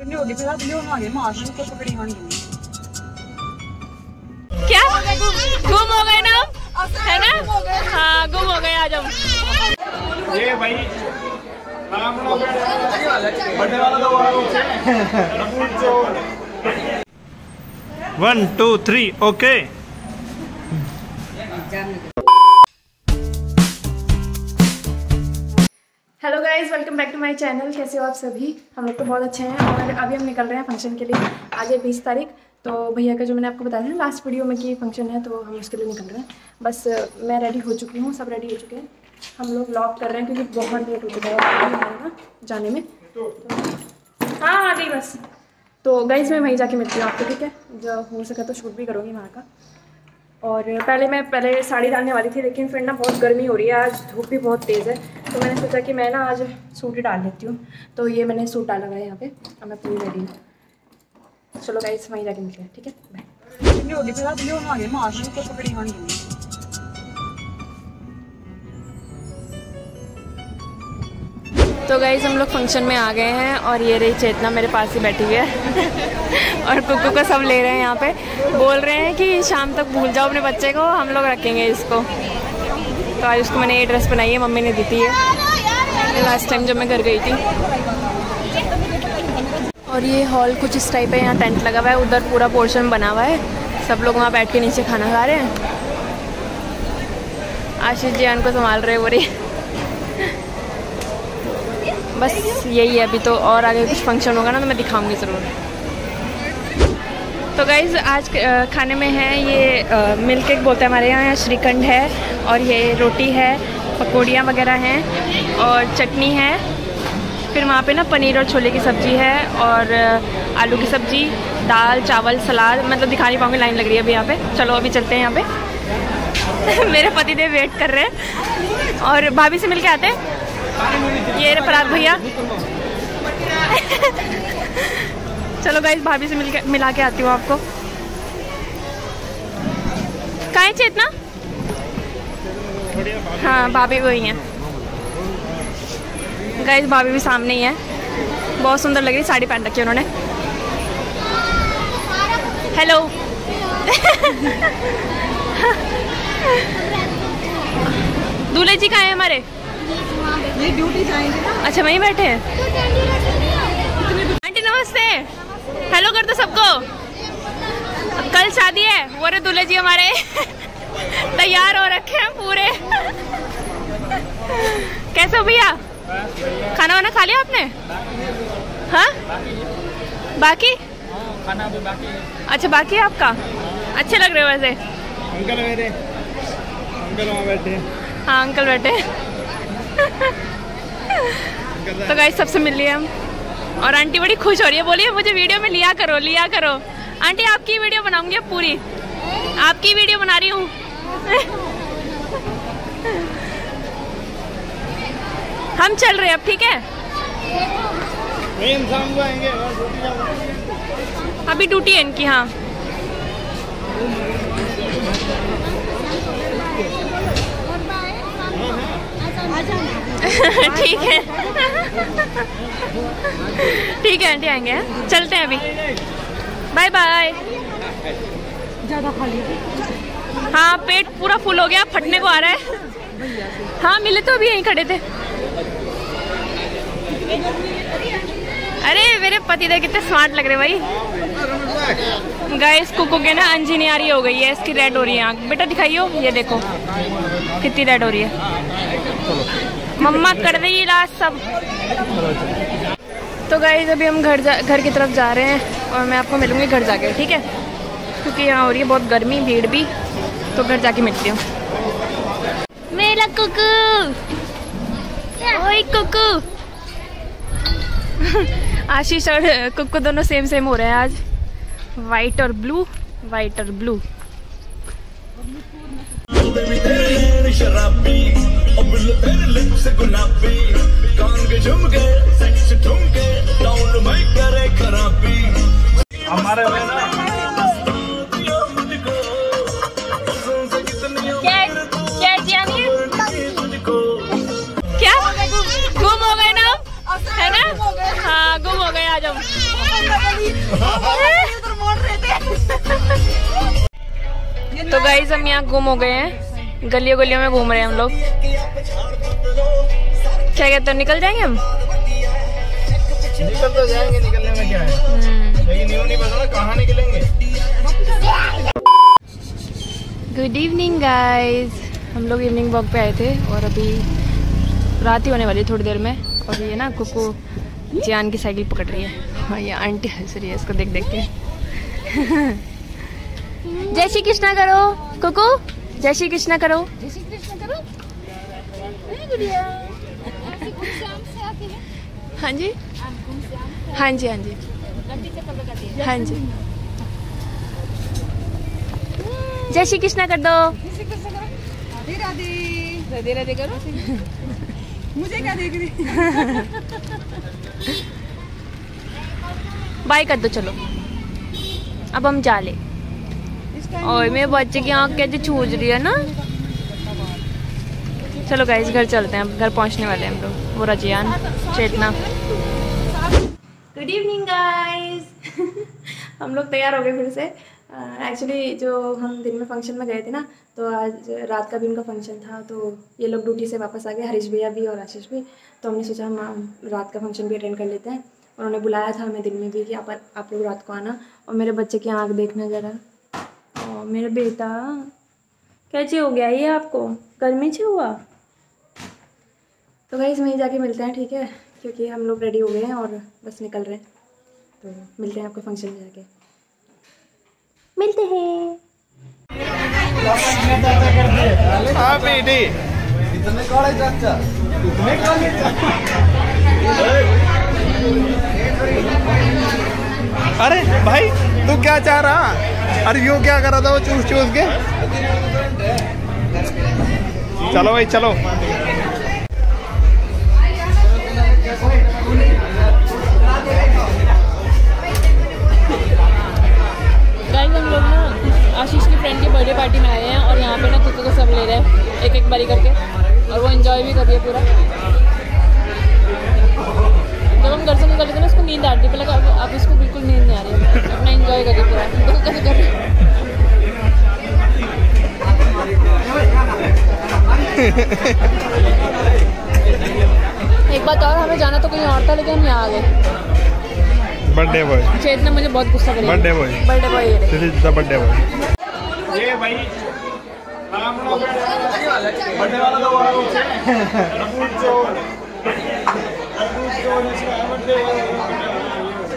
होगी आगे को पकड़ी क्या? गुम हो गए ना? है ना? हाँ गुम हो गए आज हम ये भाई तो one two three okay guys welcome back to my channel कैसे हो आप सभी? हम लोग तो बहुत अच्छे हैं और अभी हम निकल रहे हैं फ़ंक्शन के लिए आज है बीस तारीख। तो भैया का जो मैंने आपको बताया था लास्ट वीडियो में कि फ़ंक्शन है तो हम उसके लिए निकल रहे हैं। बस मैं रेडी हो चुकी हूँ, सब रेडी हो चुके हैं। हम लोग लॉक कर रहे हैं क्योंकि बहुत लेट हो चुका है जाने में। तो हाँ गई बस। तो गाइज़ मैं वहीं जाके मिलती हूँ आपको, ठीक है? जो हो सका तो शूट भी करूँगी वहाँ का। और पहले मैं, पहले साड़ी डालने वाली थी, लेकिन फिर ना बहुत गर्मी हो रही है, आज धूप भी बहुत तेज़ है। तो मैंने सोचा कि मैं ना आज सूट ही डाल लेती हूँ। तो ये मैंने सूट डाला हुआ है यहाँ पे, अब मैं पूरी रेडी हूँ। चलो गाइस वहीं जाके मिलते हैं, ठीक है? बाय तो गाइज़ हम लोग फ़ंक्शन में आ गए हैं और ये रही चेतना मेरे पास ही बैठी हुई है। और कुकू को सब ले रहे हैं यहाँ पे। बोल रहे हैं कि शाम तक भूल जाओ अपने बच्चे को, हम लोग रखेंगे इसको। तो आज उसको मैंने ये ड्रेस बनाई है, मम्मी ने दी थी लास्ट टाइम जब मैं घर गई थी। और ये हॉल कुछ इस टाइप है, यहाँ टेंट लगा हुआ है, उधर पूरा पोर्शन बना हुआ है। सब लोग वहाँ बैठ के नीचे खाना खा रहे हैं। आशीष जी उनको संभाल रहे हैं बोरी बस यही है, अभी तो और आगे कुछ फ़ंक्शन होगा ना तो मैं दिखाऊँगी ज़रूर। तो गाइज़ आज खाने में है ये मिल्क केक बोलते हैं हमारे यहाँ श्रीखंड है, और ये रोटी है, पकौड़ियाँ वगैरह हैं, और चटनी है, फिर वहाँ पे ना पनीर और छोले की सब्ज़ी है, और आलू की सब्ज़ी, दाल, चावल, सलाद मतलब दिखा नहीं पाऊँगी, लाइन लग रही है अभी यहाँ पे। चलो, अभी चलते हैं यहाँ पे। मेरे पति देव वेट कर रहे हैं, और भाभी से मिल के आते हैं। ये रे पराग भैया। चलो गाइस भाभी से मिल के मिला के आती हूँ आपको। कहाँ है चेतना? हाँ भाभी वही हैं। गाइस भाभी भी सामने ही है। बहुत सुंदर लग रही साड़ी पहन रखी उन्होंने। हेलो दूल्हे जी कहाँ हैं हमारे? ये ड्यूटी जाएँगे ना। अच्छा वहीं बैठे हैं? आंटी नमस्ते। हेलो कर दो सबको। कल शादी है। वो रे दूल्हे जी हमारे। तैयार हो रखे हैं पूरे। कैसे हो भैया? खाना वाना खा लिया आपने? हाँ? बाकी? खाना अभी बाकी है अच्छा बाकी है आपका? अच्छे लग रहे हो वैसे? अंकल मेरे अंकल वहाँ बैठे। हाँ अंकल बैठे। हैं। तो गाइस सबसे मिल लिए हम। और आंटी बड़ी खुश हो रही है बोलिए मुझे वीडियो में लिया करो लिया करो। आंटी, आपकी वीडियो बनाऊँगी अब पूरी। आपकी वीडियो बना रही हूँ। हम चल रहे हैं अब, ठीक है? अभी ड्यूटी है इनकी हाँ। ठीक है। ठीक है आंटी आएँगे हाँ? चलते हैं अभी। बाय बाय ज़्यादा खा लिया हाँ पेट पूरा फुल हो गया फटने को आ रहा है। हाँ मिले तो अभी यहीं खड़े थे। अरे मेरे पति देव कितने स्मार्ट लग रहे भाई। गाइस कुकू के ना इंजीनियरी हो गई है इसकी रेड हो रही है आँख। बेटा दिखाइयो ये देखो कितनी रेड हो रही है। मम्मा कर रही इलाज सब। तो गाइस अभी हम घर जा घर की तरफ़ जा रहे हैं और मैं आपको मिलूँगी घर जाके ठीक है? क्योंकि यहाँ हो रही है बहुत गर्मी भीड़ भी। तो घर जाके मिलती हूँ। मेरा कुकू। ओए कुकू। आशीष और कुकू दोनों सेम सेम हो रहे हैं आज। वाइट और ब्लू वाइट और ब्लू गुलाबी कान के झुमके सेक्स ठुमके टाउन में करे खराबी। हमारे में ना दियो मुझको कसम से कितनी क्या क्या जियानी मुझको क्या? गुम हो गए ना है ना? हाँ गुम हो गए आज हम। तो गाइज़ हम यहाँ गुम हो गए हैं। गलियों गलियों में घूम रहे हैं हम लोग। क्या? कहते हो निकल जाएँगे हम? निकल तो जाएँगे निकलने में क्या है? लेकिन यूँ नहीं पता कहाँ निकलेंगे। गुड इवनिंग गाइस हम लोग इवनिंग वॉक पे आए थे और अभी रात ही होने वाली है थोड़ी देर में। और ये ना कुकू जान की साइकिल पकड़ रही है। हाँ ये आंटी हंस रही है इसको देख देख के। जय श्री कृष्णा करो कुकू। जय श्री कृष्णा करो। हाँ जी। हाँ जी हाँ जी। हाँ जी। जय श्री कृष्णा कर दो। राधे राधे। करो। मुझे क्या देख रही बाय कर दो चलो। अब हम जा ले। और मेरे बच्चे की आँख कैसे छूज रही है ना। चलो गाइस घर चलते हैं। घर पहुँचने वाले हैं हम लोग। वो रजियान चेतना। गुड इवनिंग गाइस हम लोग तैयार हो गए फिर से। एक्चुअली uh, जो हम दिन में फ़ंक्शन में गए थे ना तो आज रात का भी उनका फ़ंक्शन था तो ये लोग ड्यूटी से वापस आ गए हरीश भैया भी और आशीष भी। तो हमने सोचा हम रात का फ़ंक्शन भी अटेंड कर लेते हैं। उन्होंने बुलाया था हमें दिन में भी कि आप आप लोग रात को आना और मेरे बच्चे की आँख देखना ज़रा। और मेरा बेटा कैसे हो गया ये आपको? गर्मी से हुआ? तो भाई वहीं जाके मिलते हैं ठीक है? क्योंकि हम लोग रेडी हो गए हैं और बस निकल रहे हैं। तो मिलते हैं आपको फ़ंक्शन में जाके। मिलते हैं। हाँ बेटी इतने काले चाचा। इतने काले अरे भाई तू क्या चाह रहा? अरे यू क्या कर रहा था वो चूस चूस के? चलो भाई चलो। पार्टी में आए हैं और यहाँ पे ना कुकू को सब ले रहे हैं एक एक बारी करके और वो एंजॉय भी कर रही है पूरा। जब हम घर से निकले थे ना उसको नींद आ रही थी पहले अब अब इसको बिल्कुल नींद नहीं आ रही है। अपना एंजॉय कर रही पूरा। देखो कैसे कर रही एक बात और हमें जाना तो कहीं और था लेकिन हम यहाँ आ गए। बर्थडे बॉय चेत ने मुझे बहुत गुस्सा करी। Birthday boy birthday boy this is the birthday boy ये भाई बर्थडे वाला तो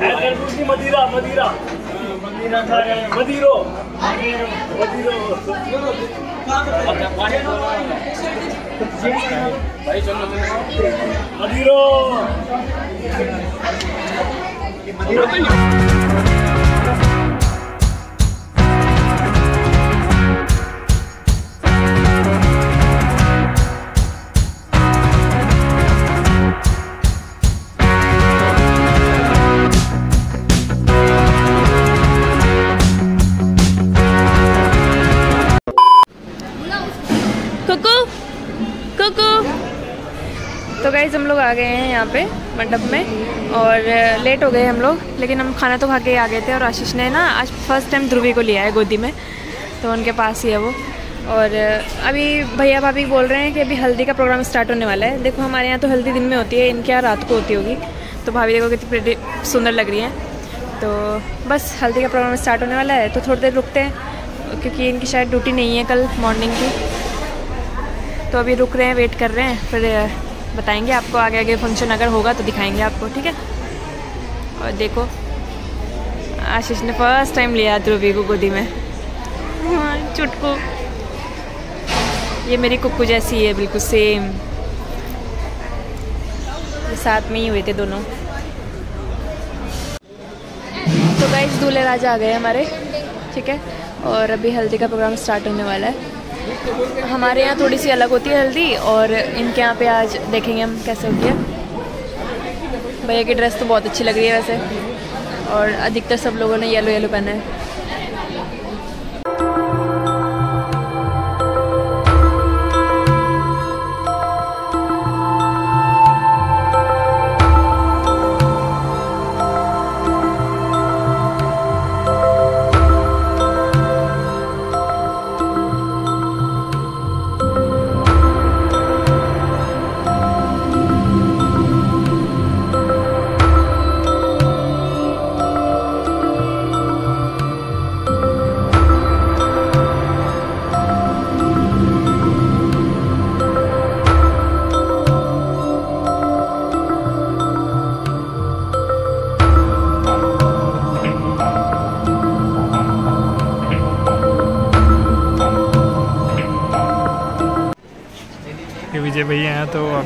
तरबूज की मदिरा मदिरा। मदिरा रहे हैं। मदिरो। मदिरो। भाई चलो मदिरो। कुकू आ गए हैं यहाँ पे मंडप में और लेट हो गए हम लोग, लेकिन हम खाना तो खा के आ गए थे और आशीष ने ना आज फ़र्स्ट टाइम ध्रुवी को लिया है गोदी में तो उनके पास ही है वो। और अभी भैया भाभी बोल रहे हैं कि अभी हल्दी का प्रोग्राम स्टार्ट होने वाला है। देखो हमारे यहाँ तो हल्दी दिन में होती है, इनके यहाँ रात को होती होगी तो भाभी देखो कितनी सुंदर लग रही है। तो बस हल्दी का प्रोग्राम स्टार्ट होने वाला है तो थोड़ी देर रुकते हैं, क्योंकि इनकी शायद ड्यूटी नहीं है कल मॉर्निंग की। तो अभी रुक रहे हैं वेट कर रहे हैं, फिर बताएँगे आपको आगे आगे फ़ंक्शन अगर होगा तो दिखाएँगे आपको ठीक है? और देखो आशीष ने फ़र्स्ट टाइम लिया ध्रुवी को गोदी में। हाँ, चुटकू। ये मेरी कुक्कू जैसी है बिल्कुल सेम ये साथ में ही हुए थे दोनों। तो गाइस दूल्हे राजा आ गए हमारे ठीक है? और अभी हल्दी का प्रोग्राम स्टार्ट होने वाला है। हमारे यहाँ थोड़ी सी अलग होती है हल्दी और इनके यहाँ पे आज देखेंगे हम कैसे होती है। भैया की ड्रेस तो बहुत अच्छी लग रही है वैसे। और अधिकतर सब लोगों ने येलो येलो पहना है।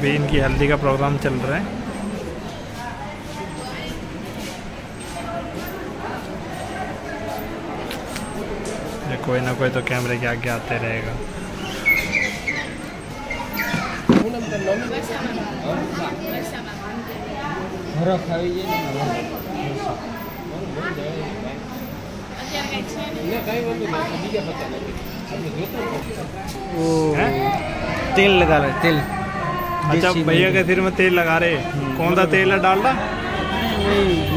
अभी इनकी हल्दी का प्रोग्राम चल रहा है। ये कोई ना कोई तो कैमरे के आगे आते रहेगा। हैं? तेल लगा रहे तेल। अच्छा भैया के सिर में तेल लगा रहे कौन सा तेल है? डालडा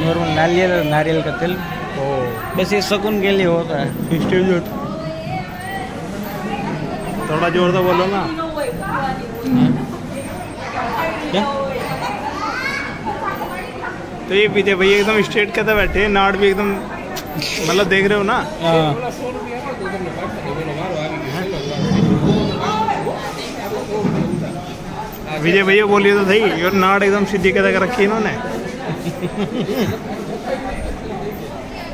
नॉर्मल नारियल नारियल का तेल। ओ बस ये शकुन के लिए होता है। थोड़ा ज़ोर से बोलो ना क्या? तो ये विजय भैया एकदम स्ट्रेट कहते बैठे हैं। नाड़ भी एकदम मतलब देख रहे हो ना? विजय भैया बोलिए तो सही और नाड़ एकदम सीधी कैसे कर रखी इन्होंने.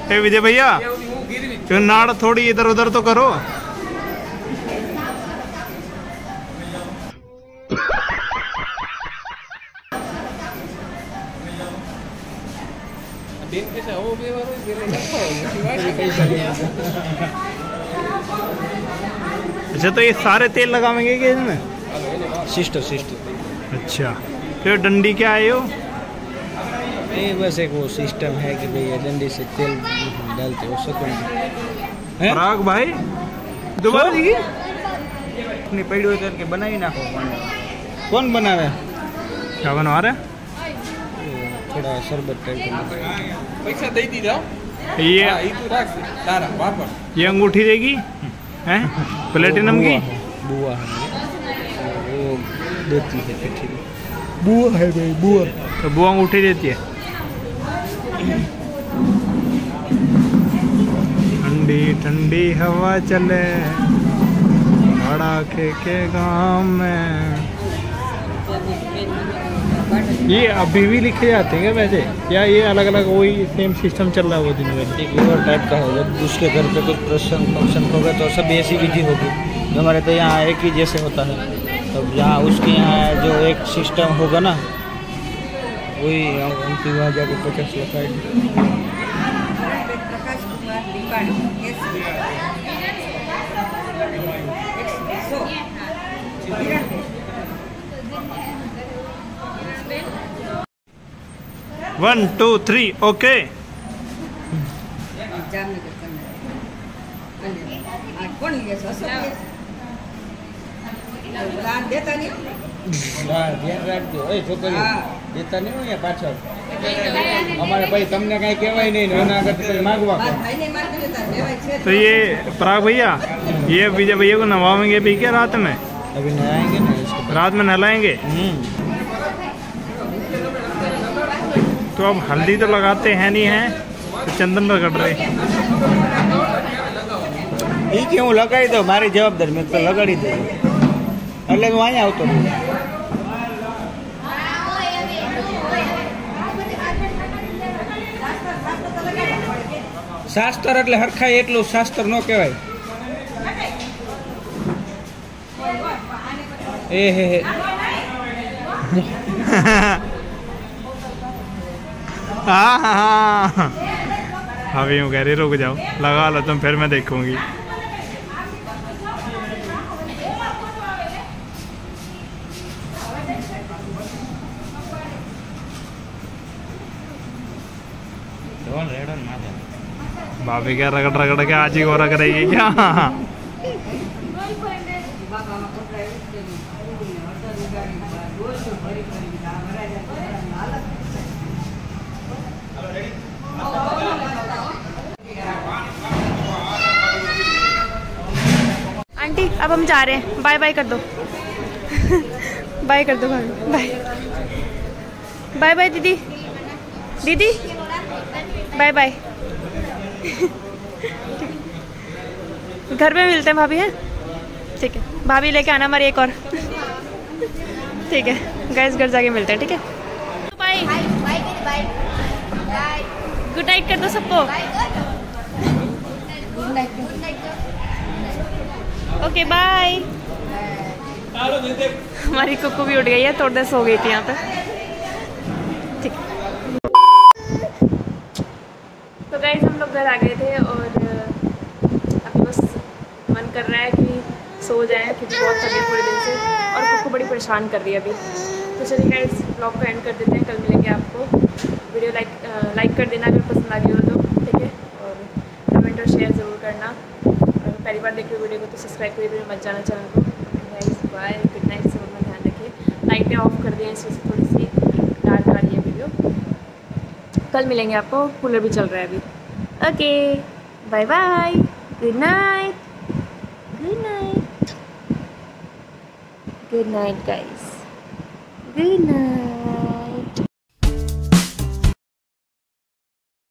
ए विजय भैया तो नाड़ थोड़ी इधर उधर तो करो। अच्छा तो ये सारे तेल लगावेंगे क्या इसमें? Sister sister. अच्छा। फिर डंडी क्या है यो? नहीं बस एक वो सिस्टम है कि भैया डंडी से तेल डालते हो सकते राग भाई दोबारा देखिए। अपनी पेड़ियों करके बनाई हो कौन बना रहे क्या बनवा रहे थोड़ा शरबत टाइप पैसा दे दी जाओ। ये हाँ, तारा तो वापस ये अंगूठी देगी? हैं? प्लेटिनम की? बुआ है। देती है फिर ठीक बुआ है भाई बुआ। तो बुआ अंगूठी देती है। ठंडी ठंडी हवा चले कड़ाके के गाँव में। ये अभी भी लिखे जाते हैं क्या वैसे? या ये अलग अलग वही सेम सिस्टम चल रहा है वो दिन में एक और टाइप का है जब उसके घर पे कुछ प्रश्न फ़ंक्शन होगा तो सब ऐसी विधि होगी। जो हमारे तो यहाँ एक ही जैसे होता है। तब जहाँ उसके यहाँ जो एक सिस्टम होगा ना वही उनके वहाँ जाकर पचास लगा one two three okay Jamnagar कोण અને આ કોણ લે છે અશોક લે છે ઓલા આ દેતા નહીં હા ધ્યાન રાખજો એ છોકરી હા. દેતા નહીં હોય પાછળ અમારે ભાઈ તમને કાંઈ કહેવાય નહીં ને એના આગળ પછી માગવા મારા કહો. ભાઈને માર દેતા લેવાય છે तो ये पराग भैया ये विजय भैया को नवावेंगे भी क्या रात में अभी नहाएंगे ना इसके बाद रात में नहलाएंगे हम्म तो अब हल्दी तो लगाते हैं नहीं हैं तो चंदन रगड़ रहे એ કે હું લગાડી દઉં મારી જવાબદારી મેં તો લગાડી દઉં એટલે હું અહીંયા આવતો રહું શાસ્ત્ર એટલે હરખાય એટલું શાસ્ત્ર ન કહેવાય એ હે હે हाँ हाँ हाँ अभी यूँ कह रही रुक जाओ लगा लो तुम फिर मैं देखूंगी अभी क्या रगड़ रगड़ के आज ही गोरा करेगी क्या आंटी अब हम जा रहे हैं। बाय बाय कर दो। बाय कर दो, भाभी। बाय बाय बाय दीदी। दीदी। बाय बाय घर पे मिलते हैं भाभी हैं? ठीक है। भाभी लेके आना हमारी एक और। ठीक है। गैस घर जाके मिलते हैं ठीक है? बाय गुड नाइट कर दो सबको। ओके बाय हमारी कुकू भी उठ गई है थोड़ी देर सो गई थी यहाँ पे ठीक तो घर आ गए थे और अभी बस मन कर रहा है कि सो जाएँ, क्योंकि बहुत थके पूरे दिन से और कुक्कू बड़ी परेशान कर रही है अभी। तो चलिए गाइज़ ब्लॉग को एंड कर देते हैं, कल मिलेंगे आपको। वीडियो लाइक लाइक कर देना अगर पसंद आ रही हो तो ठीक है? और कमेंट और शेयर ज़रूर करना। और पहली बार देख रहे वीडियो को तो सब्सक्राइब करिए मत जाना चैनल को। बाय गुड नाइट सब अपना ध्यान रखिए लाइटें ऑफ़ कर दिए इस से थोड़ी सी डार्क आ रही है वीडियो कल मिलेंगे आपको कूलर भी चल रहा है अभी। Okay. Bye bye. Good night. Good night. Good night, guys. Good night.